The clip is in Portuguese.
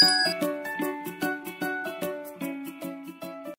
Música